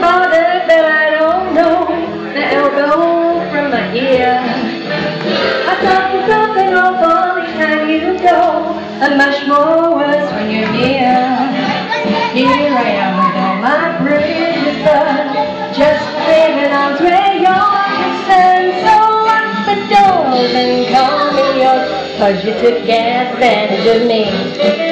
bothered that I don't know the elbow from my ear. I thought you something awful time you go, and much more worse when you're near. Here I am with all my bridges burned, just living arms where you're concerned. So lock the doors and call me yours, cause you took advantage of me.